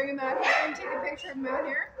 bring him out here and take a picture of him out here?